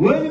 When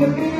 Thank you.